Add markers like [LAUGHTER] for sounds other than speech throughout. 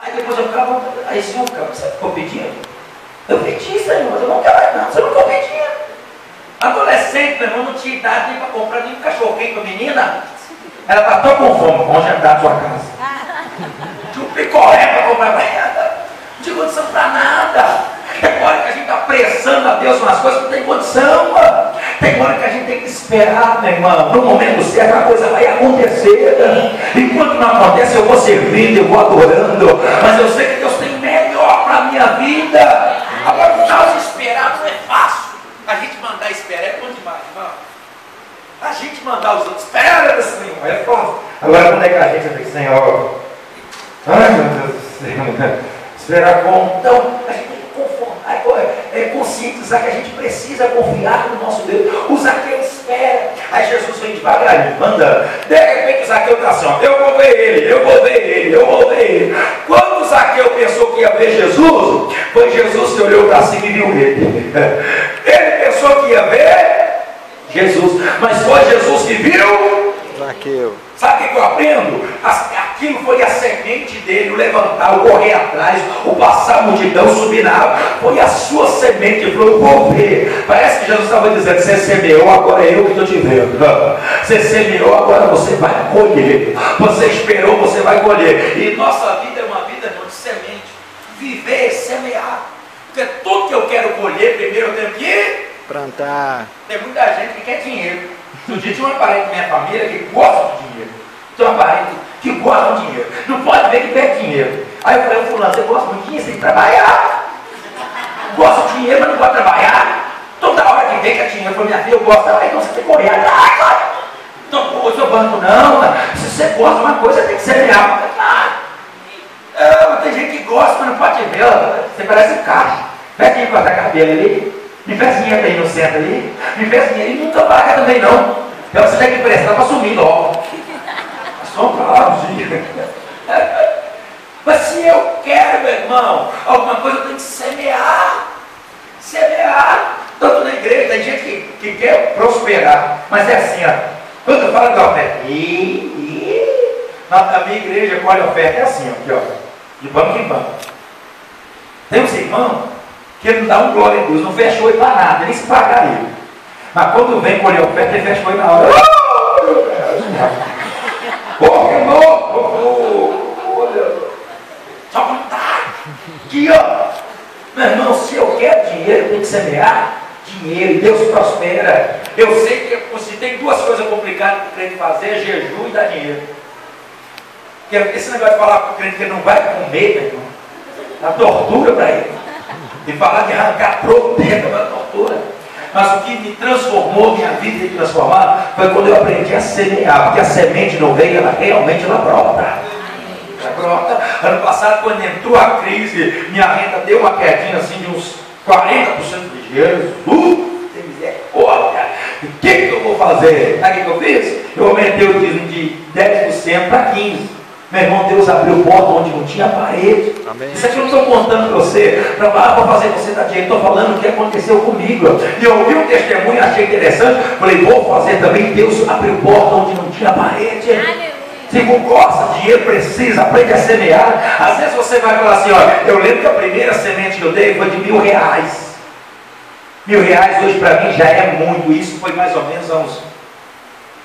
Aí depois eu ficava, aí esse cara, você ficou pedindo? Eu pedi, Senhor, mas eu não quero mais não, você não ficou pedindo. Adolescente, meu irmão, não tinha idade nem para comprar nem um cachorro quente para menina. Ela está tão com fome, vamos jantar na sua casa. [LAUGHS] Tinha um picolé para comprar para ela. Não tinha condição para nada. Hora que a gente está pressando a Deus umas coisas não tem condição. Mano. Tem hora que a gente tem que esperar, meu irmão. No momento certo a coisa vai acontecer. Enquanto não acontece, eu vou servindo, eu vou adorando. Mas eu sei que Deus tem melhor para a minha vida. Agora, nós esperar não é fácil. A gente mandar esperar é bom demais, irmão. A gente mandar os outros, espera, Senhor, é fácil. Agora, quando é que a gente diz, Senhor? Ai, meu Deus do céu. Esperar como? Então, a gente é, conscientizar que a gente precisa confiar no nosso Deus. O Zaqueu espera. Aí Jesus vem devagarinho, mandando. De repente o Zaqueu está assim, ó, eu vou ver ele, eu vou ver ele, eu vou ver ele. Quando o Zaqueu pensou que ia ver Jesus, foi Jesus que olhou para cima e viu ele. [LAUGHS] Ele pensou que ia ver Jesus, mas foi Jesus que viu Zaqueu. Sabe o que eu aprendo? Aquilo foi a semente dele, o levantar, o correr atrás, o passar a multidão, subir na água. Foi a sua semente. Ele falou, vou ver. Parece que Jesus estava dizendo, você semeou, agora é eu que estou te vendo. Você semeou, agora você vai colher. Você esperou, você vai colher. E nossa vida é uma vida de semente. Viver é semear. Porque tudo que eu quero colher, primeiro eu tenho que plantar. Tem muita gente que quer dinheiro. Um dia tinha uma parente da minha família que gosta de dinheiro. Tem uma parente que gosta de dinheiro. Não pode ver que perde dinheiro. Aí eu falei, fulano, você gosta muito de dinheiro, você tem que trabalhar. Gosta de dinheiro, mas não pode trabalhar. Toda hora que vem que é dinheiro, eu falei, minha filha, eu gosto. Ah, então você tem que correr atrás. Então, pô, seu banco não. Se você gosta de uma coisa, tem que ser real. Ah, tem gente que gosta, mas não pode ver. Você parece um caixa. Vem aqui cortar cabelo ali. Me faz dinheiro aí no centro ali. Me faz dinheiro e não trabalha também não. Então você tem que prestar para sumir logo. Só para um dia. Mas se eu quero, meu irmão, alguma coisa eu tenho que semear. Semear. Tanto na igreja, tem gente que, que quer prosperar. Mas é assim, ó. Quando eu falo da oferta, e, e, na, minha igreja, colhe oferta é assim, ó, aqui, ó. De banco em banco. Tem uns irmãos que ele não dá um glória a Deus, não fecha oi para nada, nem se pagar ele. Mas quando vem colher oferta, ele fecha oi na hora. [LAUGHS] Oh, que louco! Só vontade. Aqui, ó. Meu irmão, se eu quero dinheiro, tem que semear dinheiro e Deus prospera. Eu sei que se tem duas coisas complicadas que o crente fazer, é jejum e dar dinheiro. Porque esse negócio de falar para o crente que ele não vai comer, meu irmão, dá tortura para ele e falar de arrancar proteína da tortura. Mas o que me transformou, minha vida me transformar, foi quando eu aprendi a semear, porque a semente não veio, ela realmente ela brota. Brota. Ano passado, quando entrou a crise, minha renda deu uma quedinha assim de uns 40% de Jesus. Tem misericórdia. O que, que eu vou fazer? Sabe o que eu fiz? Eu aumentei o dízimo de 10% para 15%. Meu irmão, Deus abriu porta onde não tinha parede. Amém. Isso aqui eu não estou contando para você, para fazer você dar dinheiro. Estou falando o que aconteceu comigo. E eu ouvi um testemunho, achei interessante. Falei, vou fazer também. Deus abriu porta onde não tinha parede. Aleluia. Se gosta de dinheiro, precisa, aprende a semear. Às vezes você vai falar assim, olha, eu lembro que a primeira semente que eu dei foi de mil reais. Mil reais hoje para mim já é muito. Isso foi mais ou menos há uns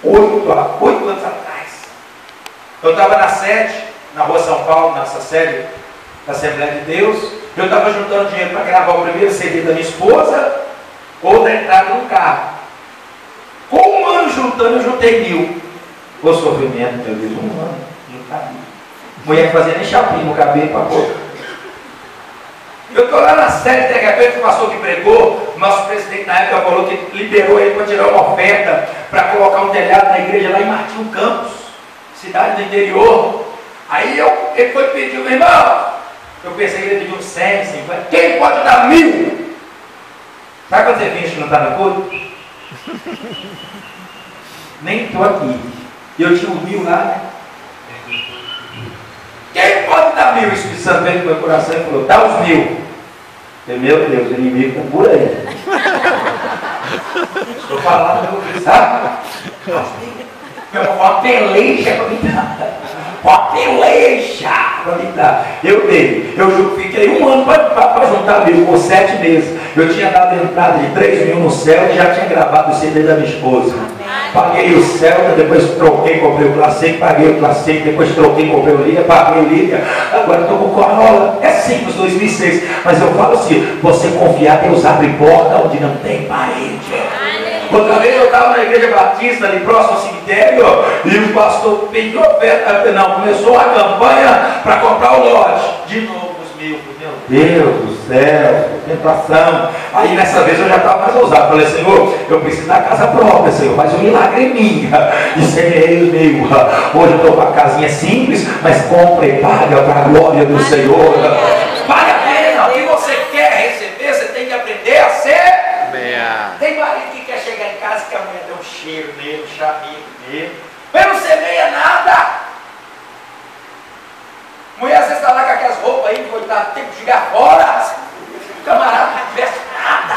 oito, oito anos atrás. Eu estava na sede, na rua São Paulo, nessa sede da Assembleia de Deus. Eu estava juntando dinheiro para gravar o primeiro CD da minha esposa ou da entrada no carro. Com um ano juntando, eu juntei mil. O sofrimento, meu Deus, um ano, não cabia. Mulher fazia nem chapinha no cabelo para pôr. Eu estou lá na sede, de repente o pastor que pregou, nosso presidente na época falou que liberou ele para tirar uma oferta para colocar um telhado na igreja lá em Martinho Campos cidade do interior. Aí eu, ele foi pedir, meu irmão, eu pensei que ele pediu 100, 50. Quem pode dar mil? Sabe quando você que não está no culto? [LAUGHS] Nem estou aqui. Eu tinha um mil lá, né? Quem pode dar mil? O Espírito Santo veio no meu coração e falou, dá os mil. Eu, meu Deus, o inimigo está por aí. [LAUGHS] Estou falando, sabe? Uma peleja para me Uma peleja. para me dar. Eu dei. Eu fiquei um ano para juntar mil, por sete meses. Eu tinha dado entrada de 3 mil no céu e já tinha gravado o CD da minha esposa. Paguei o Celta, depois troquei, comprei o Classic, paguei o Classic, depois troquei, comprei o Lídia, paguei o Lídia. Agora estou com o Corolla. É simples, 2006. Mas eu falo assim, você confiar, Deus abre porta onde não tem parede. Outra vez eu estava na igreja batista, ali próximo ao cemitério, e o pastor pediu oferta, não, começou a campanha para comprar o lote. De novo os mil, meu Deus do céu, tentação. Aí nessa vez eu já estava mais ousado. Falei, Senhor, eu preciso da casa própria, Senhor, mas o milagre é minha. E semeei os mil. Hoje eu estou com a casinha simples, mas compra e paga para a glória do Senhor. Vale a pena. O que você quer receber, você tem que aprender a ser. Tem marido que quer chegar em casa que a mulher deu um cheiro nele, um chaminho nele. Mas não semeia nada. Mulher às vezes está lá com aquelas roupas aí, jogar fora. O camarada não veste nada.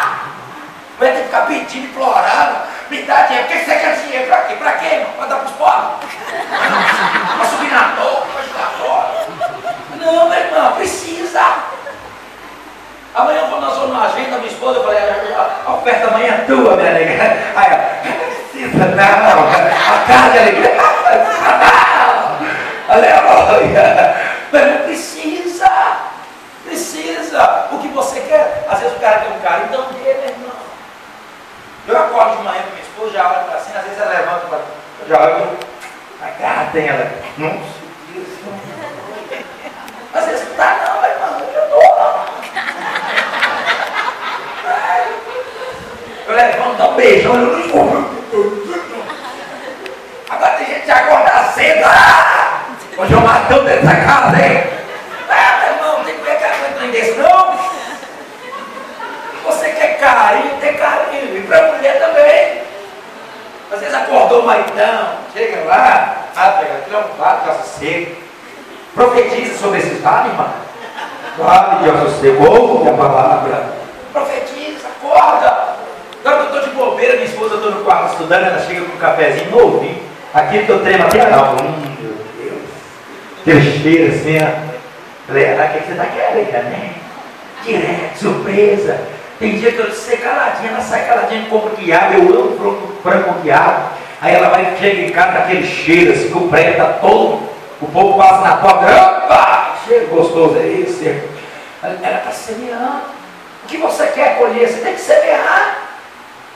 Mulher tem que ficar pedindo, implorando. Me dá dinheiro. Por você quer dinheiro? Para quê? Para quê, irmão? Para dar para os pobres? Para subir na torre, para jogar fora? Não, meu irmão, precisa. Amanhã eu vou na zona agenda, minha esposa, eu falei, a oferta amanhã é tua, minha nega. Aí ela, precisa não, a casa é não, aleluia. Mas não precisa, precisa. O que você quer? Às vezes o cara quer um carro, então dê, meu irmão. Eu acordo de manhã com minha esposa, já olho para cima, às vezes ela levanta para. Já olho, a cara tem ela. Não, às vezes não dá não, meu irmão, eu dou. Eu levanto, dá um beijão, eu não Agora tem gente que acorda cedo. Ah! Hoje eu matei dentro dessa casa, hein? Ah, meu irmão, tem que ver que aguenta desse, não. Você quer carinho, tem carinho. E pra mulher também. Às vezes acordou o maridão, chega lá, ah, pega aquilo é um vaso, calça seco. Profetiza sobre esses vales, irmão. Vale de seco, ouve a palavra. Profetiza, acorda. Agora que eu estou de bobeira, minha esposa, eu estou no quarto estudando, ela chega com um cafezinho novinho. Aqui que eu tremo até não. Hum, meu Deus. Aquele cheiro assim, ó. Falei, o que você está querendo, né? Direto, surpresa. Tem dia que eu sei caladinha, ela sai caladinha compra quiabo, eu amo frango, quiabo. Aí ela vai, chega em casa, aquele cheiro assim, que o prédio está todo, o povo passa na porta, opa, cheiro gostoso é esse. Ela está semeando. O que você quer colher? Você tem que semear.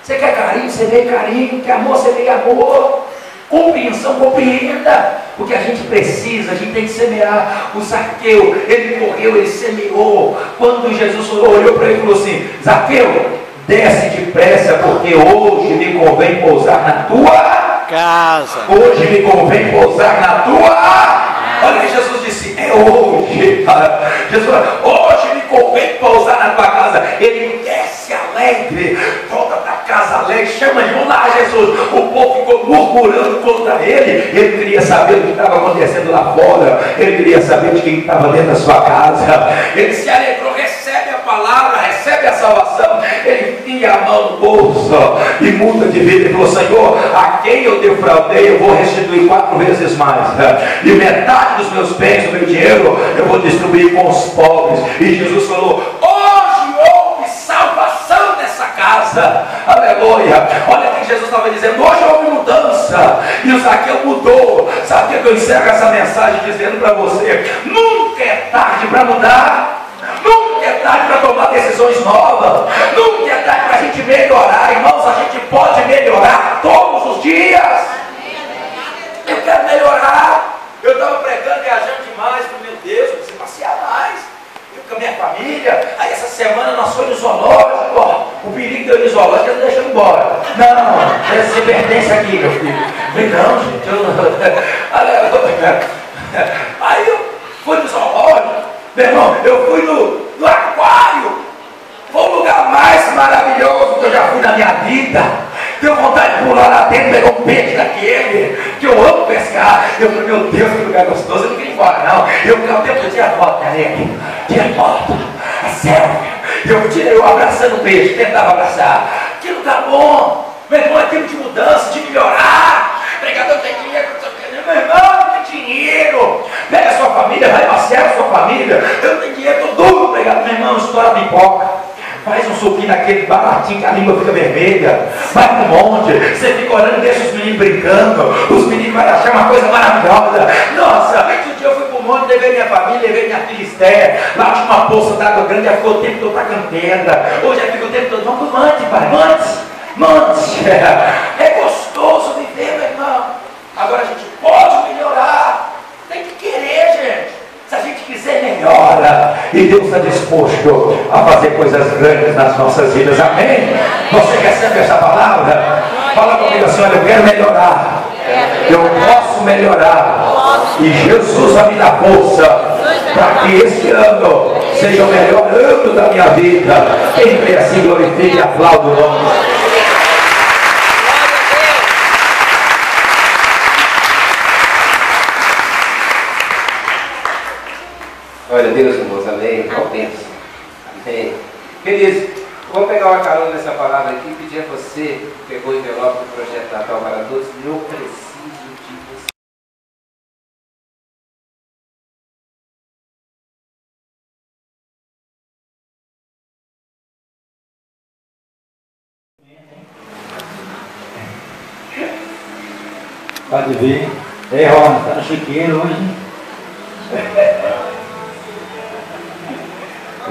Você quer carinho, você vê carinho. Quer amor, você vê amor. Compreensão, compreenda. Porque a gente precisa, a gente tem que semear. O Zaqueu, ele correu, ele semeou. Quando Jesus olhou para ele e falou assim: Zaqueu, desce depressa, porque hoje me convém pousar na tua casa. Hoje me convém pousar na tua. Olha que Jesus disse: É hoje. Jesus Hoje me convém pousar na tua casa. Ele desce alegre, volta para casa alegre, chama de lá, Jesus. O povo ficou murmurando contra ele. Ele queria saber o que estava acontecendo lá fora. Ele queria saber de quem estava dentro da sua casa. Ele se alegrou, recebe a palavra, recebe a salvação. A mão no bolso e muda de vida. Ele falou: Senhor, a quem eu defraudei, eu vou restituir quatro vezes mais. E metade dos meus bens, do meu dinheiro, eu vou distribuir com os pobres. E Jesus falou: Hoje houve salvação nessa casa. Aleluia. Olha o que Jesus estava dizendo. Hoje houve mudança. E o Zaqueu mudou. Sabe o que eu encerro essa mensagem dizendo para você? Nunca é tarde para mudar. Nunca é tarde para tomar decisões novas. Nunca gente melhorar. Irmãos, a gente pode melhorar todos os dias. Eu quero melhorar. Eu estava pregando, viajando demais. Meu Deus, eu preciso passear mais. Eu com a minha família. Aí essa semana nós fomos no zoológico. O perigo de eu ir no zoológico é deixar embora. Não, você pertence aqui, meu filho. Não, gente, eu não. [LAUGHS] Aí eu fui no zoológico. Meu irmão, eu fui no, no aquário. Foi o lugar mais maravilhoso que eu já fui na minha vida. Tenho vontade de pular lá dentro, pegar um peixe daquele, que eu amo pescar. Eu falei, meu Deus, que lugar gostoso. Eu não queria ir embora, não. Eu o tempo, tinha foto, galera. Tinha foto, a selfie. Eu tirei eu abraçando o peixe, tentava abraçar. Que lugar bom. Meu irmão, é tempo de mudança, de melhorar. Pregador tem dinheiro, meu irmão, tem dinheiro. Pega a sua família, vai passear a sua família. Eu não tenho dinheiro, estou duro, obrigado, meu irmão, estoura pipoca. Faz um suquinho naquele baratinho que a língua fica vermelha. Vai um monte. Você fica orando e deixa os meninos brincando. Os meninos vão achar uma coisa maravilhosa. Nossa, um dia eu fui para o monte, levei minha família, levei minha filha. Lá tinha uma poça d'água grande, ela ficou o tempo todo tacando pedra. Hoje ela fica o tempo todo, vamos para o monte, pai, monte, monte. É gostoso viver, meu irmão. Agora a gente pode melhorar. Tem que querer, gente. Se a gente quiser, melhora. E Deus está disposto a fazer coisas grandes nas nossas vidas. Amém? Você recebe essa palavra? Fala comigo assim: olha, eu quero melhorar. Eu posso melhorar. E Jesus vai me dar força para que este ano seja o melhor ano da minha vida. Vê assim glorifique e aplaude o nome. Glória a Deus, irmãos. Amém. Qual tempo? Amém. Queridos, vou pegar uma carona nessa palavra aqui e pedir a você, que pegou o envelope do projeto Natal para Todos, eu preciso de você. Pode vir. Ei, Rona, está no chiqueiro hoje. [LAUGHS]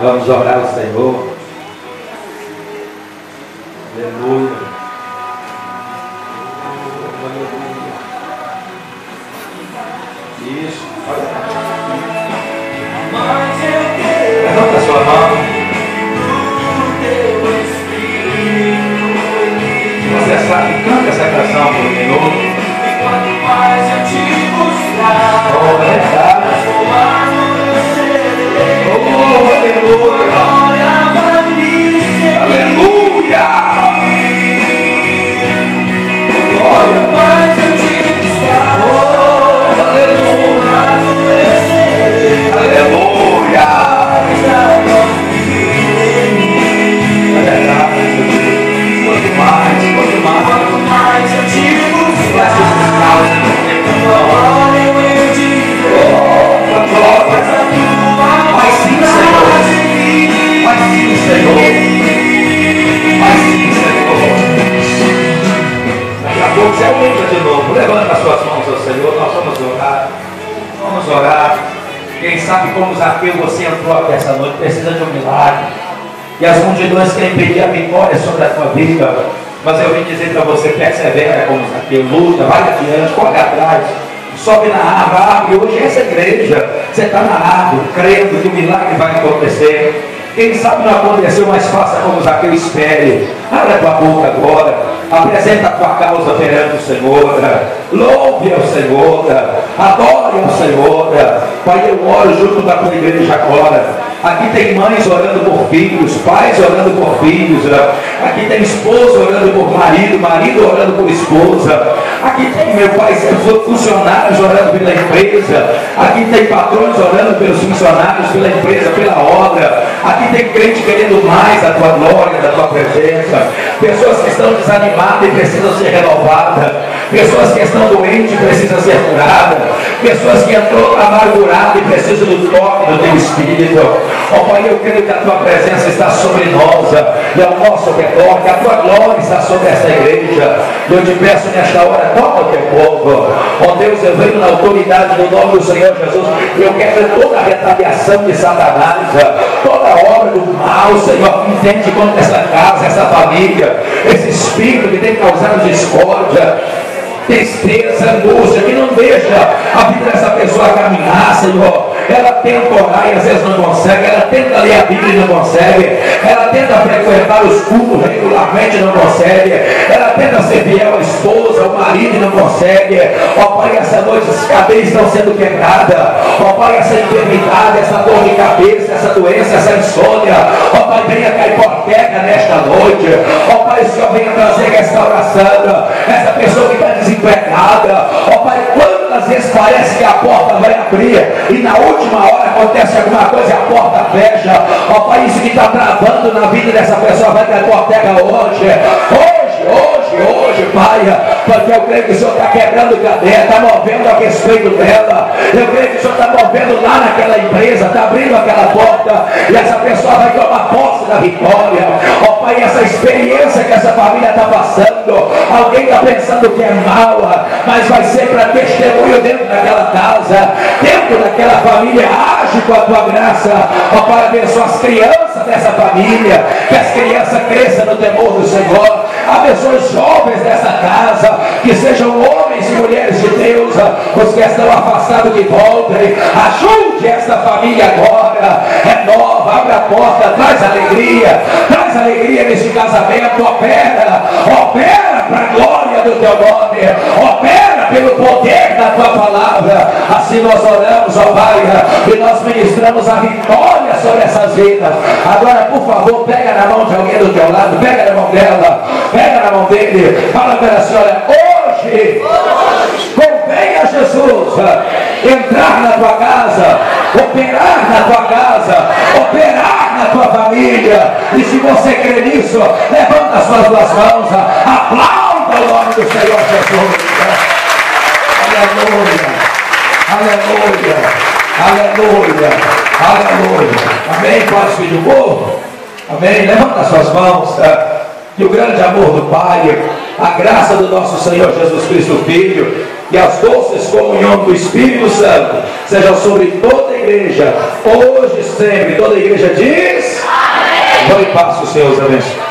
Vamos orar ao Senhor. Aleluia. E as multidões querem pedir a vitória sobre a tua vida. Mas eu vim dizer para você, persevera como Zaqueu, luta, vai adiante, corre atrás sobe na árvore, a árvore hoje é essa igreja. Você está na árvore, crendo que o milagre vai acontecer. Quem sabe não aconteceu, mas faça como Zaqueu espere. Abra tua boca agora. Apresenta a tua causa perante o Senhor. Louve ao Senhor. Adore ao Senhor. Pai, eu oro junto da tua igreja agora. Aqui tem mães orando por filhos, pais orando por filhos. Aqui tem esposa orando por marido, marido orando por esposa. Aqui tem, meu pai, funcionários orando pela empresa. Aqui tem patrões orando pelos funcionários, pela empresa, pela obra. Aqui tem crente querendo mais da tua glória, da tua presença. Pessoas que estão desanimadas e precisam ser renovadas. Pessoas que estão doentes e precisam ser curadas. Pessoas que entrou amarguradas e precisam do toque do teu espírito. Ó oh, Pai, eu creio que a tua presença está sobre nós e ao nosso redor, que a tua glória está sobre esta igreja. Eu te peço nesta hora, toca o teu povo. Ó oh, Deus, eu venho na autoridade do nome do Senhor Jesus. Eu quero toda a retaliação de Satanás, toda obra do mal, Senhor, entende contra essa casa, essa família, esse espírito que tem causado discórdia tristeza, angústia, que não deixa a vida dessa pessoa caminhar, Senhor. Ela tenta orar e às vezes não consegue, ela tenta ler a Bíblia e não consegue, ela tenta frequentar os cultos regularmente e não consegue, ela tenta ser fiel à esposa, ao marido e não consegue. Ó Pai, essa noite as cabeças estão sendo quebradas, ó Pai, essa enfermidade, essa dor de cabeça, essa doença, essa insônia, ó Pai, venha cair por terra nesta noite, ó Pai, o Senhor venha trazer restauração, essa pessoa que está desempregada, ó Pai, vezes parece que a porta vai abrir e na última hora acontece alguma coisa e a porta fecha, ó Pai, isso que está travando na vida dessa pessoa vai ter a porta hoje, hoje, hoje, hoje, Pai, porque eu creio que o Senhor está quebrando cadeia, está movendo a respeito dela. Eu creio que o Senhor está movendo lá naquela empresa, está abrindo aquela porta e essa pessoa vai tomar posse da vitória. Ó Pai, essa experiência que essa família está passando, alguém está pensando que é mal, mas vai ser para testemunho dentro daquela casa, dentro daquela família. Age com a tua graça, ó oh, Pai, abençoa as crianças dessa família, que as crianças cresçam no temor do Senhor. Abençoa os jovens dessa casa, que sejam homens e mulheres de Deus, os que estão afastados que voltem. Ajude esta família agora, renova, abre a porta, traz alegria, traz alegria nesse casamento, opera, opera para a glória do teu nome, opera pelo poder da tua palavra. Assim nós oramos, ó Pai, e nós ministramos a vitória sobre essas vidas. Agora, por favor, pega na mão de alguém do teu lado, pega na mão dela, pega na mão dele, fala para a senhora, hoje, convém a Jesus entrar na tua casa, operar na tua casa, operar na tua família. E se você crê nisso, levanta as suas duas mãos, aplauda o nome do Senhor Jesus. Aleluia. Aleluia. Aleluia. Aleluia. Amém, Pai, Filho povo. Amém. Levanta as suas mãos. Tá? Que o grande amor do Pai, a graça do nosso Senhor Jesus Cristo Filho e as doces comunhão do Espírito Santo sejam sobre toda a igreja, hoje e sempre. Toda a igreja diz: Amém. Vou em paz, os abençoe.